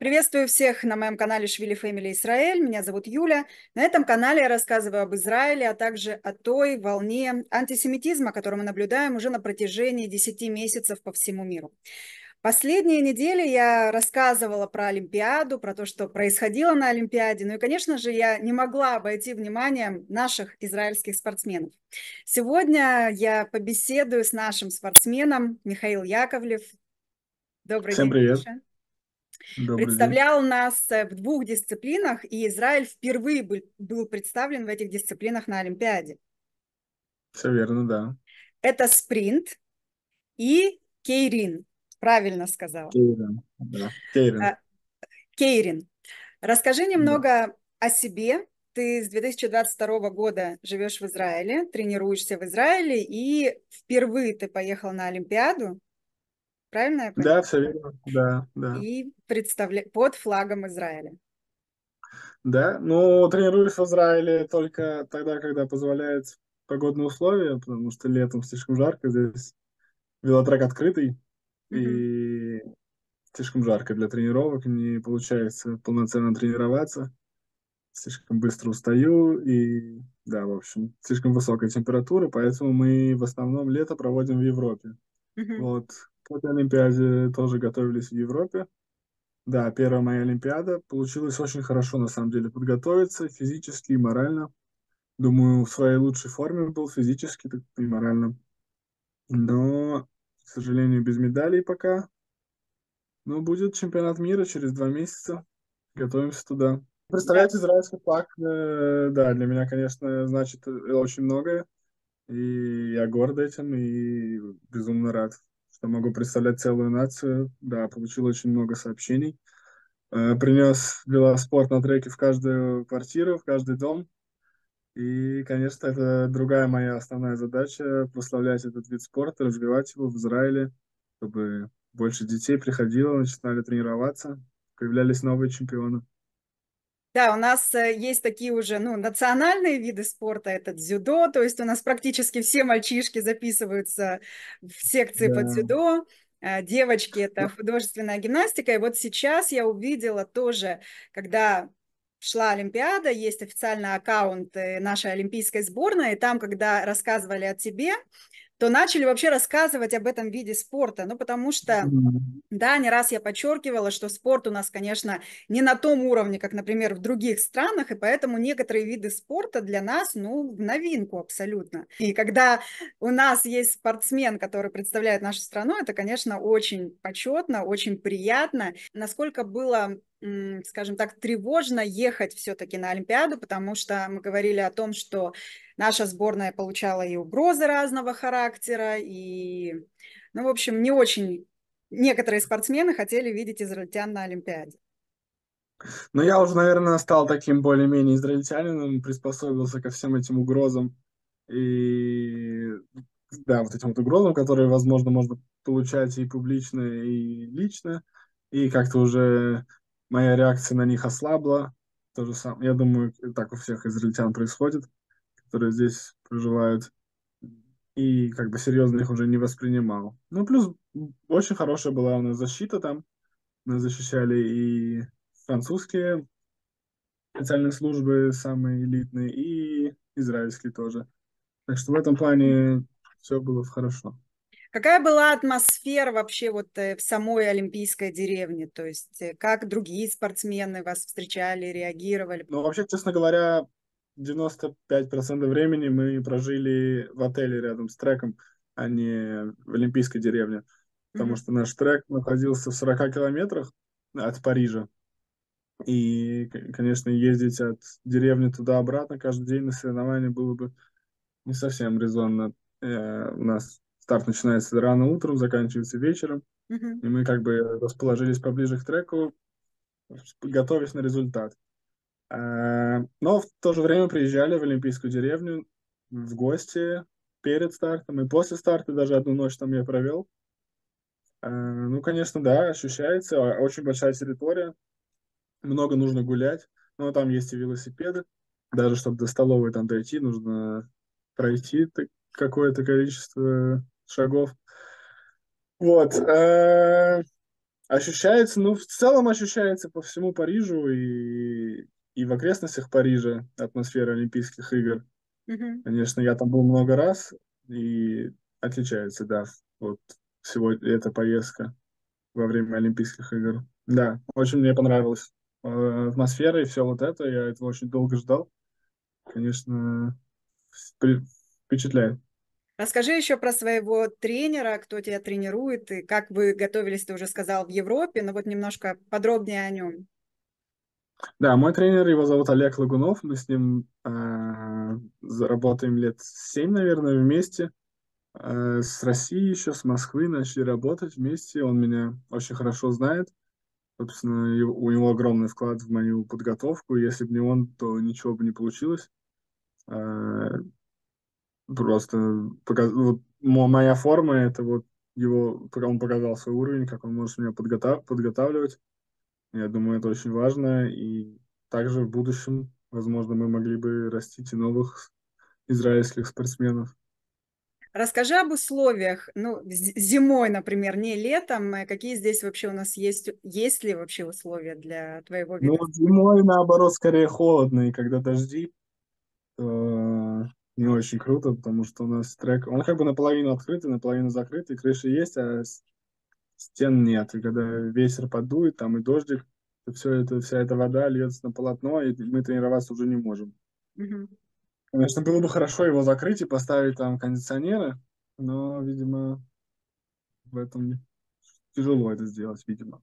Приветствую всех на моем канале Швили Фэмили Израиль. Меня зовут Юля. На этом канале я рассказываю об Израиле, а также о той волне антисемитизма, которую мы наблюдаем уже на протяжении 10 месяцев по всему миру. Последние недели я рассказывала про Олимпиаду, про то, что происходило на Олимпиаде. Ну и, конечно же, я не могла обойти вниманием наших израильских спортсменов. Сегодня я побеседую с нашим спортсменом Михаил Яковлев. Добрый Всем день, привет. Миша. Добрый представлял день. нас э, в двух дисциплинах, и Израиль впервые был, был представлен в этих дисциплинах на Олимпиаде. Все верно, да. Это спринт и кейрин. Правильно сказал. Кейрин, да. Кейрин. А, кейрин. Расскажи немного да. о себе. Ты с 2022 года живешь в Израиле, тренируешься в Израиле, и впервые ты поехал на Олимпиаду. Правильно я понимаю? Да, все верно. Да, да. И представля... под флагом Израиля. Да, ну, тренируюсь в Израиле только тогда, когда позволяют погодные условия, потому что летом слишком жарко, здесь велотрек открытый, mm-hmm. и слишком жарко для тренировок, не получается полноценно тренироваться, слишком быстро устаю, и, да, в общем, слишком высокая температура, поэтому мы в основном лето проводим в Европе. Mm-hmm. Вот, к этой Олимпиаде тоже готовились в Европе. Да, первая моя Олимпиада. Получилось очень хорошо, на самом деле, подготовиться физически и морально. Думаю, в своей лучшей форме был физически так и морально. Но, к сожалению, без медалей пока. Но будет чемпионат мира через два месяца. Готовимся туда. Представлять израильский флаг, э, да, для меня, конечно, значит очень многое. И я горд этим и безумно рад что могу представлять целую нацию. Да, получил очень много сообщений. Э, принес велоспорт на треке в каждую квартиру, в каждый дом. И, конечно, это другая моя основная задача – прославлять этот вид спорта, развивать его в Израиле, чтобы больше детей приходило, начинали тренироваться, появлялись новые чемпионы. Да, у нас э, есть такие уже, ну, национальные виды спорта, это дзюдо, то есть у нас практически все мальчишки записываются в секции да. по дзюдо, э, девочки это художественная гимнастика, и вот сейчас я увидела тоже, когда шла Олимпиада, есть официальный аккаунт э, нашей олимпийской сборной, и там, когда рассказывали о тебе, то начали вообще рассказывать об этом виде спорта. Ну, потому что, да, не раз я подчеркивала, что спорт у нас, конечно, не на том уровне, как, например, в других странах, и поэтому некоторые виды спорта для нас, ну, в новинку абсолютно. И когда у нас есть спортсмен, который представляет нашу страну, это, конечно, очень почетно, очень приятно. Насколько было скажем так, тревожно ехать все-таки на Олимпиаду, потому что мы говорили о том, что наша сборная получала и угрозы разного характера, и, ну, в общем, не очень некоторые спортсмены хотели видеть израильтян на Олимпиаде. Ну, я уже, наверное, стал таким более-менее израильтянином, приспособился ко всем этим угрозам и, да, вот этим вот угрозам, которые, возможно, можно получать и публично, и лично, и как-то уже моя реакция на них ослабла. То же самое, я думаю, так у всех израильтян происходит, которые здесь проживают. И как бы серьезно их уже не воспринимал. Ну, плюс очень хорошая была у нас защита там. Мы защищали и французские специальные службы, самые элитные, и израильские тоже. Так что в этом плане все было хорошо. Какая была атмосфера вообще вот э, в самой Олимпийской деревне? То есть э, как другие спортсмены вас встречали, реагировали? Ну, вообще, честно говоря, 95% времени мы прожили в отеле рядом с треком, а не в Олимпийской деревне. Потому mm-hmm. что наш трек находился в 40 километрах от Парижа. И, конечно, ездить от деревни туда-обратно каждый день на соревнования было бы не совсем резонно. Э, у нас старт начинается рано утром, заканчивается вечером. Mm-hmm. И мы как бы расположились поближе к треку, готовясь на результат. А, но в то же время приезжали в Олимпийскую деревню в гости перед стартом и после старта, даже одну ночь там я провел. А, ну, конечно, да, ощущается, очень большая территория, много нужно гулять, но там есть и велосипеды, даже чтобы до столовой там дойти, нужно пройти какое-то количество шагов. Вот. Э, ощущается, ну, в целом ощущается по всему Парижу и, и в окрестностях Парижа атмосфера Олимпийских игр. Мгм. Конечно, я там был много раз, и отличается, да, вот всего эта поездка во время Олимпийских игр. Да, очень мне понравилась э, атмосфера и все вот это. Я этого очень долго ждал. Конечно, впе- впечатляет. Расскажи еще про своего тренера, кто тебя тренирует, и как вы готовились, ты уже сказал, в Европе, но вот немножко подробнее о нем. Да, мой тренер, его зовут Олег Лагунов. Мы с ним э, заработаем лет семь, наверное, вместе. Э, с России еще, с Москвы начали работать вместе. Он меня очень хорошо знает. Собственно, у него огромный вклад в мою подготовку. Если бы не он, то ничего бы не получилось. Э, Просто показ- вот мо- моя форма, это вот его, он показал свой уровень, как он может меня подготав- подготавливать. Я думаю, это очень важно. И также в будущем, возможно, мы могли бы растить и новых израильских спортсменов. Расскажи об условиях, ну, зимой, например, не летом, э, какие здесь вообще у нас есть, есть ли вообще условия для твоего Ну, вида? вот зимой, наоборот, скорее холодно, и когда дожди, то не очень круто, потому что у нас трек, он как бы наполовину открытый, наполовину закрытый, крыша есть, а стен нет. И когда ветер подует, там и дождик, то все это, вся эта вода льется на полотно, и мы тренироваться уже не можем. Мгм. Конечно, было бы хорошо его закрыть и поставить там кондиционеры, но, видимо, в этом тяжело это сделать, видимо.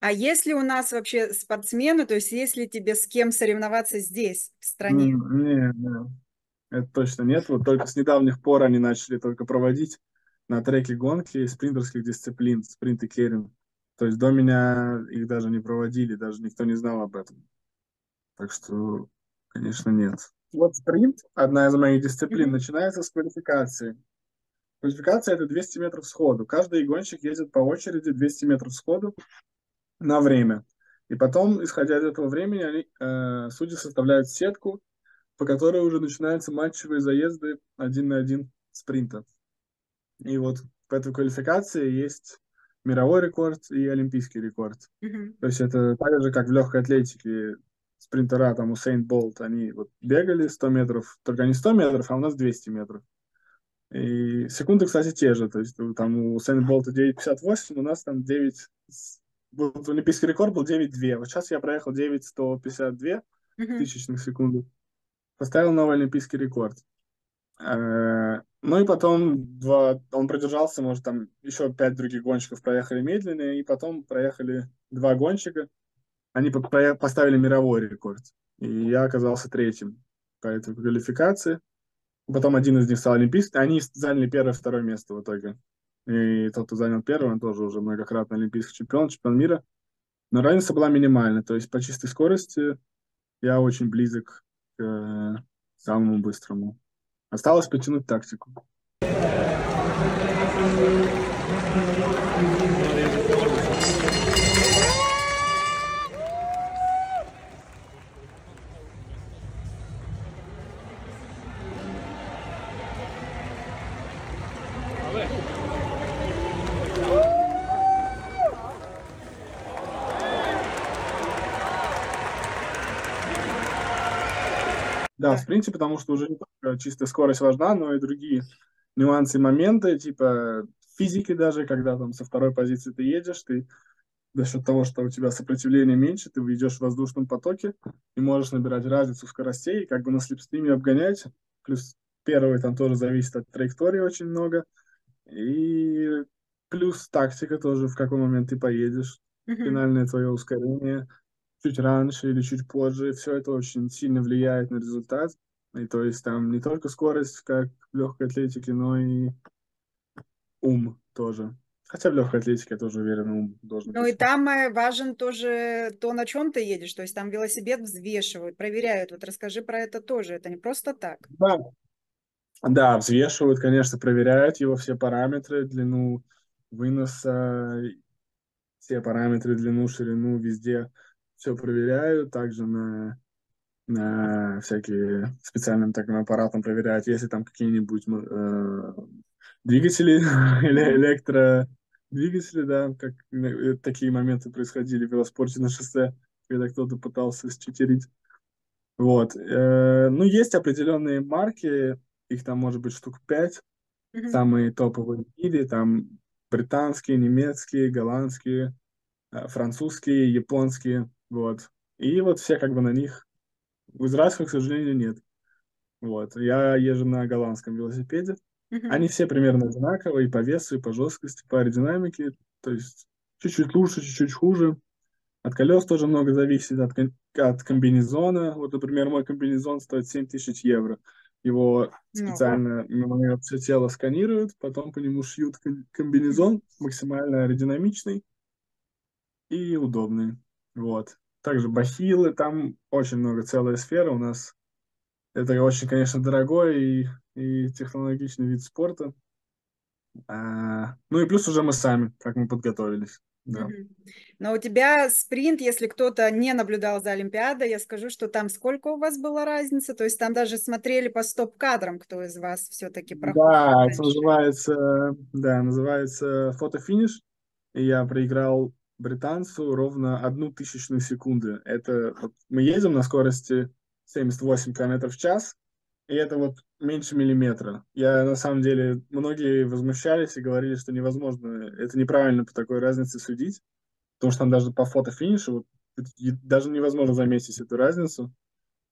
А есть ли у нас вообще спортсмены, то есть есть ли тебе с кем соревноваться здесь, в стране? М, Не, не, это точно нет. Вот только с недавних пор они начали только проводить на треке гонки спринтерских дисциплин, спринт и керинг. То есть до меня их даже не проводили, даже никто не знал об этом. Так что, конечно, нет. Вот спринт, одна из моих дисциплин, начинается с квалификации. Квалификация – это 200 метров сходу. Каждый гонщик ездит по очереди 200 метров сходу на время. И потом, исходя из этого времени, они, э, судьи составляют сетку, по которой уже начинаются матчевые заезды один на один спринта. И вот в этой квалификации есть мировой рекорд и олимпийский рекорд. Мгм. То есть это так же, как в легкой атлетике спринтера, там Усейн Болт, они вот бегали 100 метров, только не 100 метров, а у нас 200 метров. И секунды, кстати, те же. То есть там у Усейн Болта 9.58, у нас там 9... Вот олимпийский рекорд был 9.2. Вот сейчас я проехал 9.152 Мгм. тысячных секунды. Поставил новый олимпийский рекорд. Э, Ну и потом два, он продержался, может, там еще пять других гонщиков проехали медленнее, и потом проехали два гонщика. Они поставили мировой рекорд. И я оказался третьим по этой квалификации. Потом один из них стал олимпийским. Они заняли первое второе место в итоге. И тот, кто занял первое, он тоже уже многократный олимпийский чемпион, чемпион мира. Но разница была минимальна. То есть по чистой скорости я очень близок э, самому быстрому. Осталось потянуть тактику. Да, в спринте, потому что уже не только чистая скорость важна, но и другие нюансы, моменты, типа физики даже, когда там со второй позиции ты едешь, ты за счет того, что у тебя сопротивление меньше, ты идешь в воздушном потоке и можешь набирать разницу скоростей, и как бы на слепстриме обгонять. Плюс первый там тоже зависит от траектории очень много. И плюс тактика тоже, в какой момент ты поедешь. Финальное твое ускорение чуть раньше или чуть позже. Все это очень сильно влияет на результат. И то есть там не только скорость, как в легкой атлетике, но и ум тоже. Хотя в легкой атлетике, я тоже уверен, ум должен Ну и быть. там э, важен тоже то, на чем ты едешь, то есть там велосипед взвешивают, проверяют. Вот расскажи про это тоже, это не просто так. Да. Да, взвешивают, конечно, проверяют его все параметры, длину выноса, все параметры, длину, ширину, везде все проверяют. Также на, на всякие специальным таким аппаратом проверяют, если там какие-нибудь э, двигатели или электро двигатели, да, как э, такие моменты происходили в велоспорте на шоссе, когда кто-то пытался считерить. Вот. Э, ну, есть определенные марки, их там может быть штук пять, mm-hmm. самые топовые в мире, там британские, немецкие, голландские, э, французские, японские, вот. И вот все как бы на них. В израильских, к сожалению, нет. Вот. Я езжу на голландском велосипеде. Mm-hmm. Они все примерно одинаковые и по весу, и по жесткости, по аэродинамике. То есть чуть-чуть лучше, чуть-чуть хуже. От колес тоже много зависит, от, от комбинезона. Вот, например, мой комбинезон стоит 7 тысяч евро. Его специально ну, все тело сканируют, потом по нему шьют комбинезон максимально аэродинамичный и удобный. Вот. Также бахилы, там очень много, целая сфера у нас. Это очень, конечно, дорогой и, и технологичный вид спорта. А, ну и плюс уже мы сами, как мы подготовились. Да. Но у тебя спринт, если кто-то не наблюдал за Олимпиадой, я скажу, что там сколько у вас была разница? То есть там даже смотрели по стоп-кадрам, кто из вас все-таки проходит. Да, это называется, да, называется фотофиниш. И я проиграл британцу ровно одну тысячную секунды. Это вот, мы едем на скорости 78 км в час, и это вот меньше миллиметра. Я, на самом деле, многие возмущались и говорили, что невозможно, это неправильно по такой разнице судить, потому что там даже по фотофинишу вот, даже невозможно заметить эту разницу.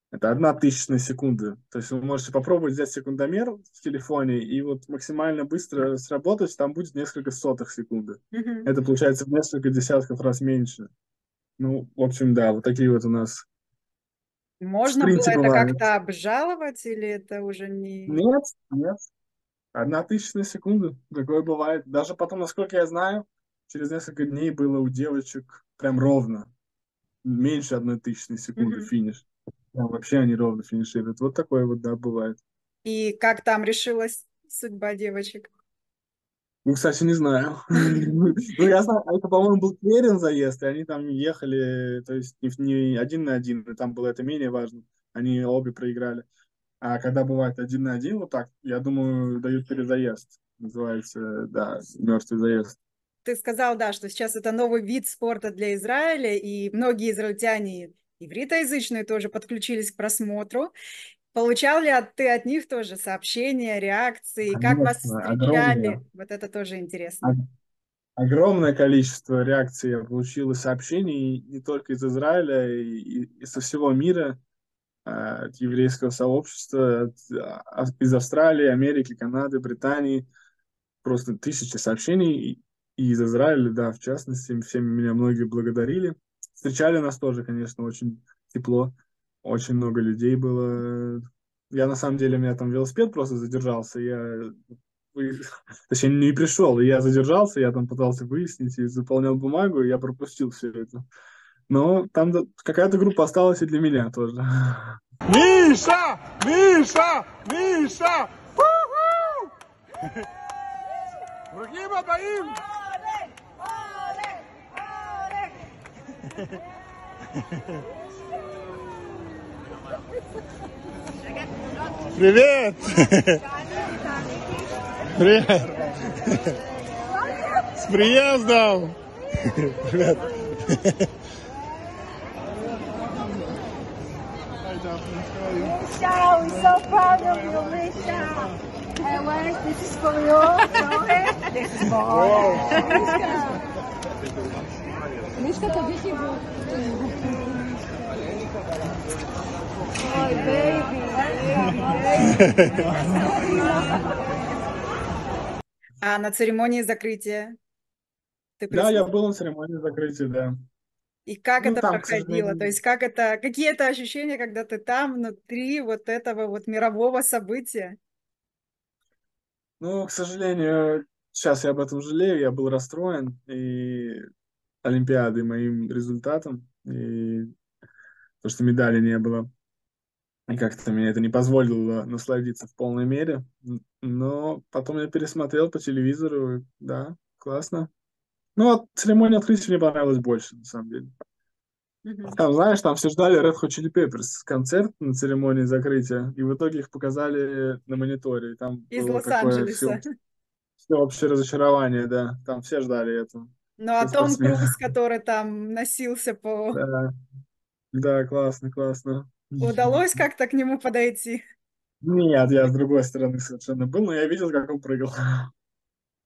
Это одна тысячная секунды. То есть вы можете попробовать взять секундомер в телефоне и вот максимально быстро сработать, там будет несколько сотых секунды. Mm-hmm. Это получается в несколько десятков раз меньше. Ну, в общем, да, вот такие вот у нас можно было это как-то обжаловать или это уже не... Нет, нет. Одна тысячная секунда. Такое бывает. Даже потом, насколько я знаю, через несколько дней было у девочек прям ровно. Меньше одной тысячной секунды mm-hmm. финиш. Прям вообще они ровно финишируют. Вот такое вот, да, бывает. И как там решилась судьба девочек? Ну, кстати, не знаю. Ну, я знаю, а это, по-моему, был Тверин заезд, и они там ехали, то есть не один на один, там было это менее важно. Они обе проиграли. А когда бывает один на один, вот так, я думаю, дают перезаезд. Называется, да, мертвый заезд. Ты сказал, да, что сейчас это новый вид спорта для Израиля, и многие израильтяне ивритоязычные тоже подключились к просмотру. Получал ли ты от них тоже сообщения, реакции? Конечно, как вас встречали? Огромное. Вот это тоже интересно. Огромное количество реакций я получил и сообщений не только из Израиля, и, и, со всего мира, а, от еврейского сообщества, от, а, из Австралии, Америки, Канады, Британии. Просто тысячи сообщений. И из Израиля, да, в частности, всеми меня многие благодарили. Встречали нас тоже, конечно, очень тепло. Очень много людей было. Я на самом деле, у меня там велосипед просто задержался. Я точнее, не пришел. Я задержался, я там пытался выяснить и заполнял бумагу, и я пропустил все это. Но там какая-то группа осталась и для меня тоже. Миша! Миша! Миша! Другим отдаим! Привет! Привет! С приездом! Привет! Misha, we're so proud of you, Misha. And where's this is for you? This is for Misha. Misha, to А на церемонии закрытия? Ты да, я был на церемонии закрытия, да. И как ну, это там, проходило? То есть как это, какие это ощущения, когда ты там внутри вот этого вот мирового события? Ну, к сожалению, сейчас я об этом жалею, я был расстроен и Олимпиады моим результатом, и то, что медали не было. И как-то мне это не позволило насладиться в полной мере. Но потом я пересмотрел по телевизору, да, классно. Ну, вот церемония открытия мне понравилась больше, на самом деле. Там, знаешь, там все ждали Red Hot Chili Peppers концерт на церемонии закрытия, и в итоге их показали на мониторе. И там Из Лос-Анджелеса. Всеобщее разочарование, да. Там все ждали этого. Ну, а Том. Круз, который там носился по... Да, да, классно, классно. Удалось как-то к нему подойти? Нет, я с другой стороны совершенно был, но я видел, как он прыгал.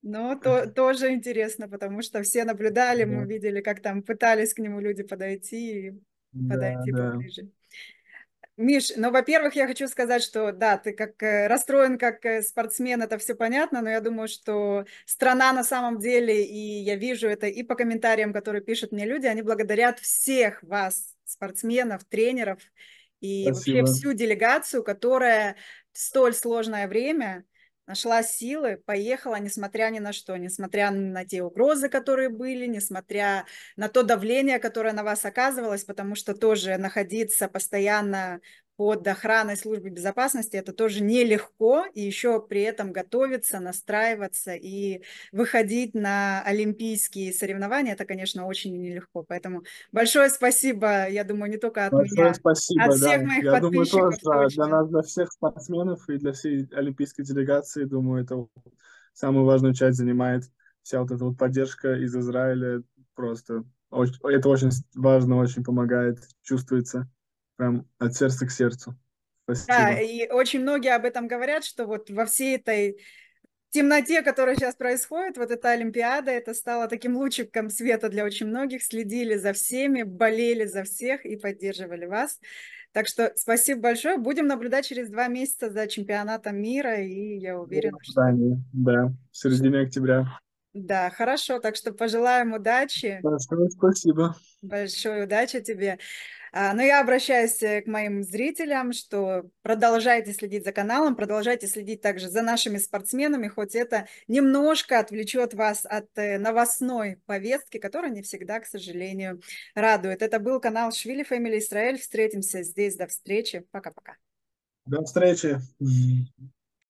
Ну, то, тоже интересно, потому что все наблюдали, мы Да, видели, как там пытались к нему люди подойти, и да, подойти да. поближе. Миш, ну, во-первых, я хочу сказать, что да, ты как э, расстроен как э, спортсмен, это все понятно, но я думаю, что страна на самом деле, и я вижу это и по комментариям, которые пишут мне люди, они благодарят всех вас, спортсменов, тренеров и вообще Спасибо. всю делегацию, которая в столь сложное время нашла силы, поехала, несмотря ни на что, несмотря на те угрозы, которые были, несмотря на то давление, которое на вас оказывалось, потому что тоже находиться постоянно под охраной службы безопасности, это тоже нелегко, и еще при этом готовиться, настраиваться и выходить на олимпийские соревнования, это, конечно, очень нелегко. Поэтому большое спасибо, я думаю, не только от Большое меня, спасибо, от всех да. моих Я думаю, подписчиков тоже для нас, для всех спортсменов и для всей олимпийской делегации, думаю, это самую важную часть занимает вся вот эта вот поддержка из Израиля. Просто это очень важно, очень помогает, чувствуется прям от сердца к сердцу. Да, Спасибо. и очень многие об этом говорят, что вот во всей этой темноте, которая сейчас происходит, вот эта Олимпиада, это стало таким лучиком света для очень многих, следили за всеми, болели за всех и поддерживали вас. Так что спасибо большое. Будем наблюдать через два месяца за чемпионатом мира, и я уверена, что... Ожидание, Да, в середине октября. Да, хорошо. Так что пожелаем удачи, Большое спасибо. большой удачи тебе. А, Но я обращаюсь э, к моим зрителям, что продолжайте следить за каналом, продолжайте следить также за нашими спортсменами, хоть это немножко отвлечет вас от э, новостной повестки, которая не всегда, к сожалению, радует. Это был канал Швили Фэмили Израиль. Встретимся здесь. До встречи. Пока-пока. До встречи.